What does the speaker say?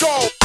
go.